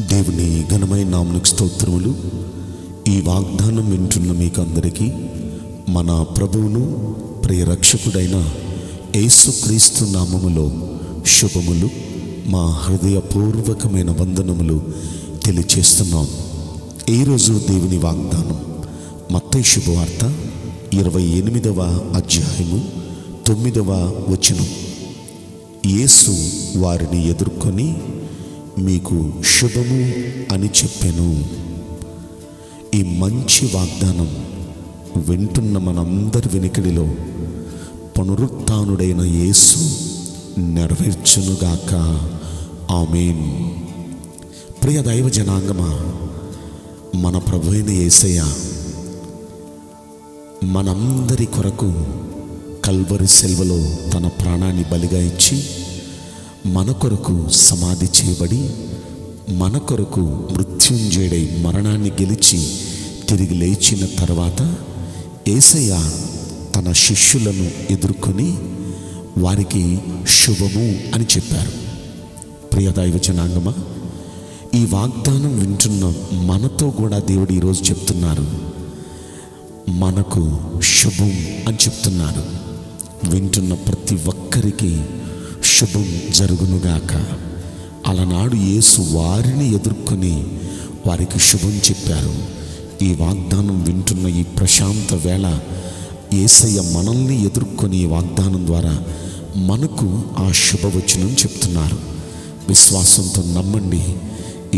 దేవుని ఘనమైన నామునికి స్తోత్రములు. ఈ వాగ్దానం వింటున్న మీకు అందరికీ మన ప్రభువును ప్రియరక్షకుడైన యేసుక్రీస్తు నామములో శుభములు. మా హృదయపూర్వకమైన వందనములు తెలియచేస్తున్నాం. ఈరోజు దేవుని వాగ్దానం మత్తయి శుభవార్త ఇరవై ఎనిమిదవ అధ్యాయము తొమ్మిదవ వచనం. యేసు వారిని ఎదుర్కొని మీకు శుభము అని చెప్పాను. ఈ మంచి వాగ్దానం వింటున్న మనందరి వెనుకడిలో పునరుత్డైన యేసు నెరవేర్చునుగాక. ఆమెన్. ప్రియ దైవ జనాంగమా మన ప్రభు అయిన యేసయ్య మనందరి కొరకు కల్వరి సెల్వలో తన ప్రాణాన్ని బలిగా ఇచ్చి మన కొరకు సమాధి చేయబడి మన కొరకు మృత్యుంజయుడై మరణాన్ని గెలిచి తిరిగి లేచిన తర్వాత ఏసయ్య తన శిష్యులను ఎదుర్కొని వారికి శుభము అని చెప్పారు. ప్రియ జనాంగమ ఈ వాగ్దానం వింటున్న మనతో కూడా దేవుడు ఈరోజు చెప్తున్నారు. మనకు శుభం అని చెప్తున్నారు. వింటున్న ప్రతి ఒక్కరికి శుభం జరుగునుగాక. అలనాడు యేసు వారిని ఎదుర్కొని వారికి శుభం చెప్పారు. ఈ వాగ్దానం వింటున్న ఈ ప్రశాంత వేళ ఏసయ్య మనల్ని ఎదుర్కొని వాగ్దానం ద్వారా మనకు ఆ శుభవచనం చెప్తున్నారు. విశ్వాసంతో నమ్మండి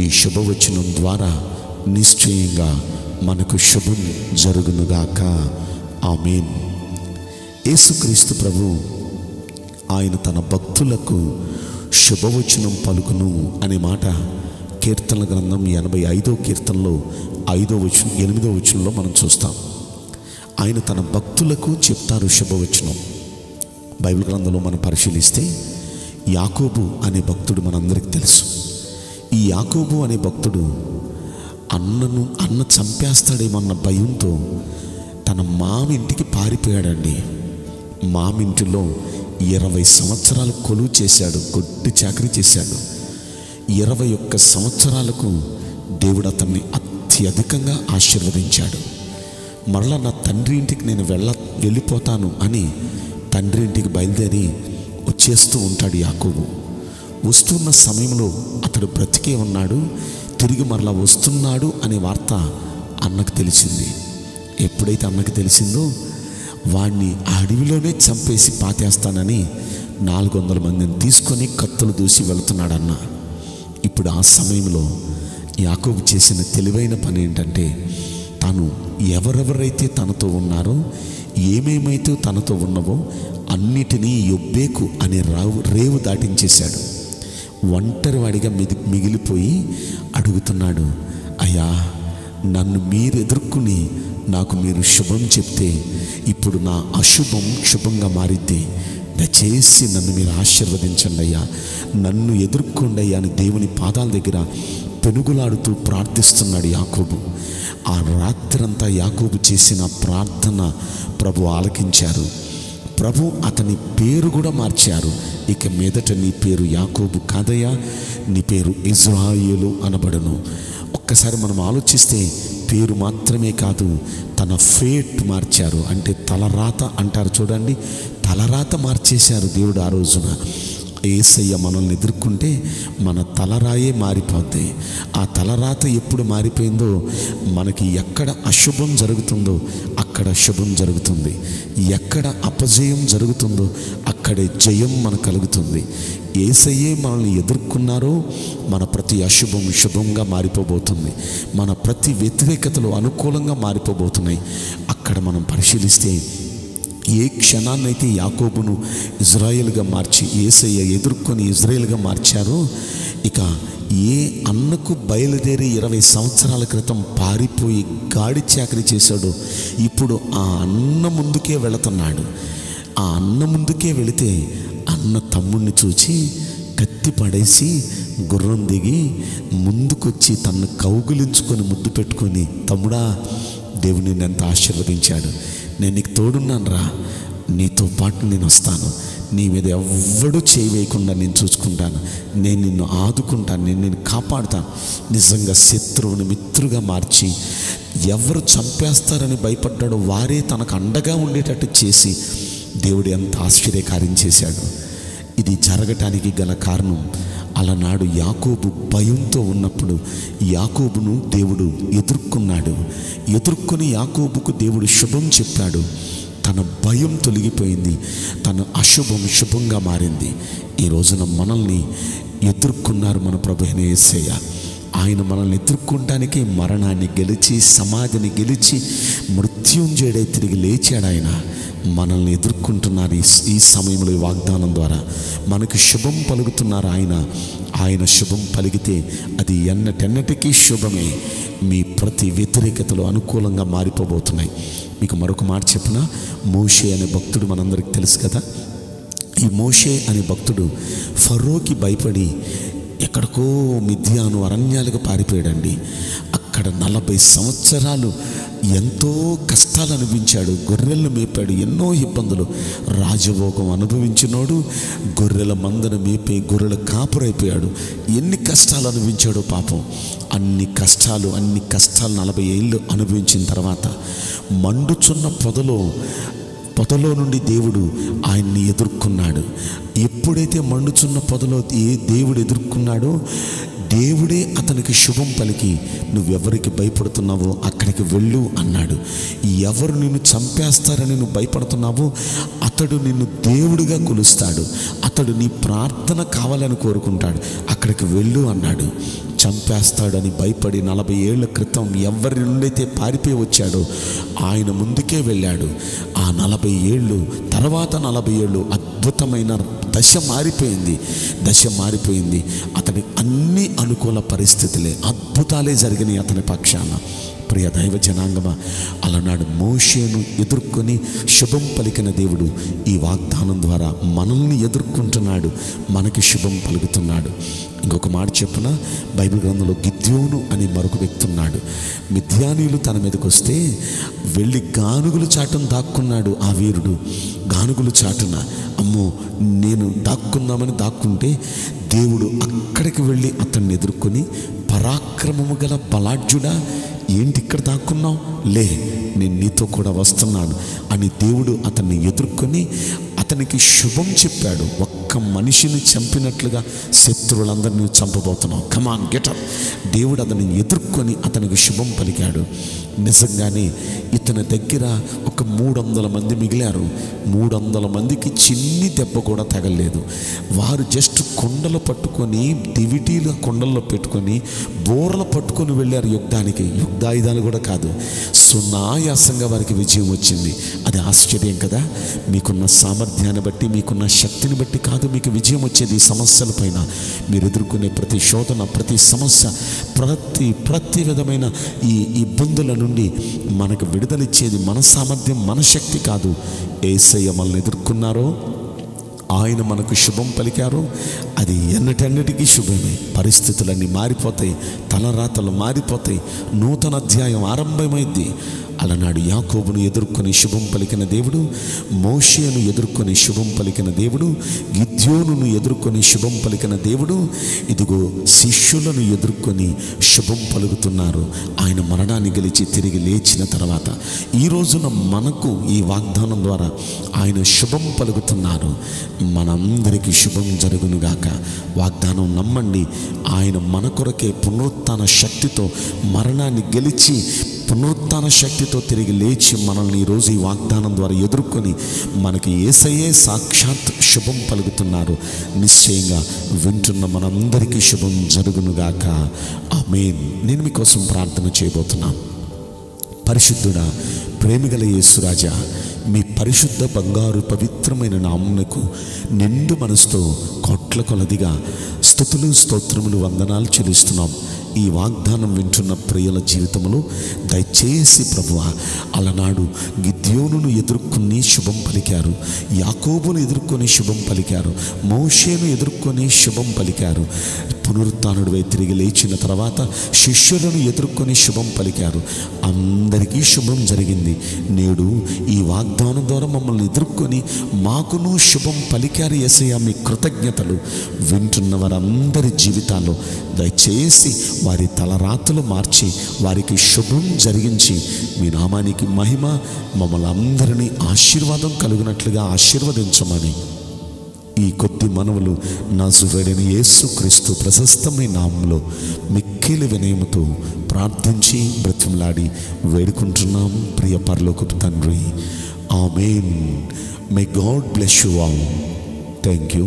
ఈ శుభవచనం ద్వారా నిశ్చయంగా మనకు శుభం జరుగునుగాక. ఆమెన్. యేసుక్రీస్తు ప్రభు ఆయన తన భక్తులకు శుభవచనం పలుకును అనే మాట కీర్తన గ్రంథం ఎనభై ఐదో కీర్తనలో ఐదో వచనం ఎనిమిదో వచనంలో మనం చూస్తాం. ఆయన తన భక్తులకు చెప్తారు శుభవచనం. బైబిల్ గ్రంథంలో మనం పరిశీలిస్తే యాకోబు అనే భక్తుడు మనందరికీ తెలుసు. ఈ యాకోబు అనే భక్తుడు అన్నను అన్న చంపేస్తాడేమన్న భయంతో తన మామింటికి పారిపోయాడండి. మామింటిలో ఇరవై సంవత్సరాలు కొలువు చేశాడు కొట్టి చాకరీ చేశాడు. ఇరవై ఒక్క సంవత్సరాలకు దేవుడు అతన్ని అత్యధికంగా ఆశీర్వదించాడు. మరలా నా తండ్రి ఇంటికి నేను వెళ్ళ వెళ్ళిపోతాను అని తండ్రి ఇంటికి బయలుదేరి వచ్చేస్తూ ఉంటాడు యాకోబు. వస్తున్న సమయంలో అతడు బ్రతికే ఉన్నాడు తిరిగి మరలా వస్తున్నాడు అనే వార్త అన్నకు తెలిసింది. ఎప్పుడైతే అన్నకు తెలిసిందో వాడిని ఆ అడవిలోనే చంపేసి పాతేస్తానని నాలుగు వందల మందిని తీసుకొని కత్తులు దూసి వెళుతున్నాడు అన్న ఇప్పుడు ఆ సమయంలో యాకోబు చేసిన తెలివైన పని ఏంటంటే తను ఎవరెవరైతే తనతో ఉన్నారో ఏమేమైతే తనతో ఉన్నవో అన్నిటినీ యొబ్బేకు అనే రావు రేవు దాటించేశాడు. ఒంటరివాడిగా మిగి మిగిలిపోయి అడుగుతున్నాడు అయ్యా నన్ను మీరు ఎదుర్కొని నాకు మీరు శుభం చెప్తే ఇప్పుడు నా అశుభం శుభంగా మారిద్ది. దయచేసి నన్ను మీరు ఆశీర్వదించండి అయ్యా. నన్ను ఎదుర్కోండి అయ్యా అని దేవుని పాదాల దగ్గర పెనుగులాడుతూ ప్రార్థిస్తున్నాడు యాకోబు. ఆ రాత్రంతా యాకోబు చేసిన ప్రార్థన ప్రభు ఆలకించారు. ప్రభు అతని పేరు కూడా మార్చారు. ఇక మీదట నీ పేరు యాకోబు కాదయ్యా నీ పేరు ఇజ్రాయేలు అనబడను. ఒక్కసారి మనం ఆలోచిస్తే పేరు మాత్రమే కాదు తన ఫేట్ మార్చారు. అంటే తలరాత అంటారు చూడండి. తలరాత మార్చేశారు దేవుడు ఆ రోజున. ఏసయ్య మనల్ని ఎదుర్కొంటే మన తలరాయే మారిపోద్ది. ఆ తలరాత ఎప్పుడు మారిపోయిందో మనకి ఎక్కడ అశుభం జరుగుతుందో అక్కడ శుభం జరుగుతుంది. ఎక్కడ అపజయం జరుగుతుందో అక్కడే జయం మనకు కలుగుతుంది. ఏసయ్యే మనల్ని ఎదుర్కొన్నారో మన ప్రతి అశుభం శుభంగా మారిపోబోతుంది. మన ప్రతి వ్యతిరేకతలు అనుకూలంగా మారిపోబోతున్నాయి. అక్కడ మనం పరిశీలిస్తే ఏ క్షణాన్నైతే యాకోబును ఇజ్రాయెల్గా మార్చి ఏసయ్య ఎదుర్కొని ఇజ్రాయెల్గా మార్చారో ఇక ఏ అన్నకు బయలుదేరి ఇరవై సంవత్సరాల క్రితం పారిపోయి గాడి చాకరి చేశాడో ఇప్పుడు ఆ అన్న ముందుకే వెళుతున్నాడు. ఆ అన్న ముందుకే వెళితే అన్న తమ్ముడిని చూచి కత్తి పడేసి గుర్రం దిగి ముందుకొచ్చి తన్ను కౌగులించుకొని ముద్దు పెట్టుకొని తమ్ముడా దేవుని ఎంత ఆశీర్వదించాడు. నేను నీకు తోడున్నాను రా నీతో పాటు నేను వస్తాను. నీ మీద ఎవ్వడూ చేయవేయకుండా నేను చూసుకుంటాను. నేను నిన్ను ఆదుకుంటాను నేను నిన్ను కాపాడుతాను. నిజంగా శత్రువుని మిత్రుగా మార్చి ఎవరు చంపేస్తారని భయపడ్డాడో వారే తనకు అండగా ఉండేటట్టు చేసి దేవుడు ఎంత ఆశ్చర్యకార్యం చేశాడు. ఇది జరగటానికి గల కారణం. అలనాడు యాకోబు భయంతో ఉన్నప్పుడు యాకోబును దేవుడు ఎదుర్కొన్నాడు. ఎదుర్కొని యాకోబుకు దేవుడు శుభం చెప్పాడు. తన భయం తొలగిపోయింది. తన అశుభం శుభంగా మారింది. ఈ రోజున మనల్ని ఎదుర్కొన్నారు మన ప్రభునేసయ్య ఆయన మనల్ని ఎదుర్కొనడానికి మరణాన్ని గెలిచి సమాధిని గెలిచి మృత్యుంజయుడై తిరిగి లేచాడు ఆయన. మనల్ని ఎదుర్కొంటున్నారు ఈ ఈ సమయంలో ఈ వాగ్దానం ద్వారా. మనకు శుభం పలుకుతున్నారు ఆయన. ఆయన శుభం పలికితే అది ఎన్నటెన్నటికీ శుభమే. మీ ప్రతి వ్యతిరేకతలు అనుకూలంగా మారిపోబోతున్నాయి. మీకు మరొక మాట చెప్పిన? మోషే అనే భక్తుడు మనందరికి తెలుసు కదా? ఈ మోషే అనే భక్తుడు ఫరోకి భయపడి ఎక్కడికో మిథ్యాను అరణ్యాలకు పారిపోయాడండి. అక్కడ నలభై సంవత్సరాలు ఎంతో కష్టాలు అనుభవించాడు గొర్రెలను మేపాడు ఎన్నో ఇబ్బందులు. రాజభోగం అనుభవించినోడు గొర్రెల మందను మేపే గొర్రెల కాపురైపోయాడు. ఎన్ని కష్టాలు అనుభవించాడో పాపం. అన్ని కష్టాలు అన్ని కష్టాలు నలభై ఏళ్ళు అనుభవించిన తర్వాత మండుచున్న పొదలో పొదలో నుండి దేవుడు ఆయన్ని ఎదుర్కొన్నాడు. ఎప్పుడైతే మండుచున్న పొదలో ఏ దేవుడు ఎదుర్కొన్నాడో దేవుడే అతనికి శుభం పలికి నువ్వెవరికి భయపడుతున్నావో అక్కడికి వెళ్ళు అన్నాడు. ఎవరు నిన్ను చంపేస్తారని నువ్వు భయపడుతున్నావో అతడు నిన్ను దేవుడిగా కొలుస్తాడు. అతడు నీ ప్రార్థన కావాలని కోరుకుంటాడు. అక్కడికి వెళ్ళు అన్నాడు. చంపేస్తాడని భయపడి నలభై ఏళ్ళ క్రితం ఎవరి నుండైతే పారిపోయి వచ్చాడో ఆయన ముందుకే వెళ్ళాడు. ఆ నలభై ఏళ్ళు తర్వాత నలభై ఏళ్ళు అద్భుతమైన దశ మారిపోయింది. దశ మారిపోయింది. అతని అన్ని అనుకూల పరిస్థితులే అద్భుతాలే జరిగినాయి అతని పక్షాన. ప్రియ దైవ జనాంగమ అలనాడు మోషేను ఎదుర్కొని శుభం పలికిన దేవుడు ఈ వాగ్దానం ద్వారా మనల్ని ఎదుర్కొంటున్నాడు మనకి శుభం పలుకుతున్నాడు. ఇంకొక మాట చెప్పున బైబిల్ గ్రంథంలో గిద్యోను అని మరొక వ్యక్తి ఉన్నాడు. మిథ్యానీయులు తన మీదకి వస్తే వెళ్ళి గానుగులు చాటం దాక్కున్నాడు ఆ వీరుడు. గానుగులు చాటున అమ్మో నేను దాక్కుందామని దాక్కుంటే దేవుడు అక్కడికి వెళ్ళి అతన్ని ఎదుర్కొని పరాక్రమము గల బలాఢ్యుడా ఏంటి ఇక్కడ దాక్కున్నావు? లే నేను నీతో కూడా వస్తున్నాను. అని దేవుడు అతన్ని ఎదుర్కొని అతనికి శుభం చెప్పాడు. ఒక్క మనిషిని చంపినట్లుగా శత్రువులందరినీ చంపబోతున్నావు కమాన్ గెటప్ దేవుడు అతన్ని ఎదుర్కొని అతనికి శుభం పలికాడు. నిజంగానే ఇతని దగ్గర ఒక మూడు వందల మంది మిగిలారు. మూడు వందల మందికి చిన్ని దెబ్బ కూడా తగలేదు. వారు జస్ట్ కొండలు పట్టుకొని దివిటీలు కొండల్లో పెట్టుకొని బోర్లు పట్టుకొని వెళ్ళారు యుద్ధానికి. యుద్ధాయుధాలు కూడా కాదు. సునాయాసంగా వారికి విజయం వచ్చింది. అది ఆశ్చర్యం కదా. మీకున్న సామర్థ్యాన్ని బట్టి మీకున్న శక్తిని బట్టి కాదు మీకు విజయం వచ్చేది సమస్యలపైన మీరు ఎదుర్కొనే ప్రతి శోధన ప్రతి సమస్య ప్రతి ప్రతి విధమైన ఈ ఇబ్బందుల నుండి మనకు విడుదలిచ్చేది మన సామర్థ్యం మన శక్తి కాదు. ఏసయ్య మనల్ని ఎదుర్కొన్నారో ఆయన మనకు శుభం పలికారు అది ఎన్నటన్నిటికీ శుభమే. పరిస్థితులన్నీ మారిపోతాయి తలరాతలు మారిపోతాయి నూతన అధ్యాయం ఆరంభమైంది అలనాడు యాకోబును ఎదుర్కొని శుభం పలికిన దేవుడు మోషేను ఎదుర్కొని శుభం పలికిన దేవుడు గిద్యోనును ఎదుర్కొని శుభం పలికిన దేవుడు ఇదిగో శిష్యులను ఎదుర్కొని శుభం పలుకుతున్నారు. ఆయన మరణాన్ని గెలిచి తిరిగి లేచిన తర్వాత ఈ రోజున మనకు ఈ వాగ్దానం ద్వారా ఆయన శుభం పలుకుతున్నారు. మనందరికీ శుభం జరుగునుగాక వాగ్దానం నమ్మండి. ఆయన మన కొరకే పునరుత్న శక్తితో మరణాన్ని గెలిచి పునరుత్న శక్తితో తిరిగి లేచి మనల్ని ఈరోజు ఈ వాగ్దానం ద్వారా ఎదుర్కొని మనకి ఏసయ్యే సాక్షాత్ శుభం పలుకుతున్నారు. నిశ్చయంగా వింటున్న మనందరికీ శుభం జరుగునుగాక. ఆమేన్. నేను మీకోసం ప్రార్థన చేయబోతున్నాను పరిశుద్ధుడా ప్రేమిగల యేసురాజా మీ పరిశుద్ధ బంగారు పవిత్రమైన నామునకు నిండు మనసుతో కోట్ల కొలదిగా స్థుతులు స్తోత్రములు వందనాలు చెల్లిస్తున్నాం. ఈ వాగ్దానం వింటున్న ప్రియుల జీవితంలో దయచేసి ప్రభువ అలనాడు గిద్యోనును ఎదుర్కొని శుభం పలికారు యాకోబును ఎదుర్కొని శుభం పలికారు మోషేను ఎదుర్కొని శుభం పలికారు పునరుత్నుడివై తిరిగి లేచిన తర్వాత శిష్యులను ఎదుర్కొని శుభం పలికారు. అందరికీ శుభం జరిగింది. నేడు ఈ వాగ్దానం ద్వారా మమ్మల్ని ఎదుర్కొని మాకును శుభం పలికారు ఎసయ మీ కృతజ్ఞతలు వింటున్న వారందరి జీవితాల్లో దయచేసి వారి తలరాతులు మార్చి వారికి శుభం జరిగించి మీ నామానికి మహిమ మమ్మల్ని అందరినీ ఆశీర్వాదం కలుగునట్లుగా ఆశీర్వదించమని. ఈ కొద్ది మనవులు నాజువేడని యేసుక్రీస్తు ప్రశస్తమైన నామంలో మిక్కిలి వినయముతో ప్రార్థించి బ్రతిమలాడి వేడుకుంటున్నాం. ప్రియ పరలోకపు తండ్రి amen. May God bless you all thank you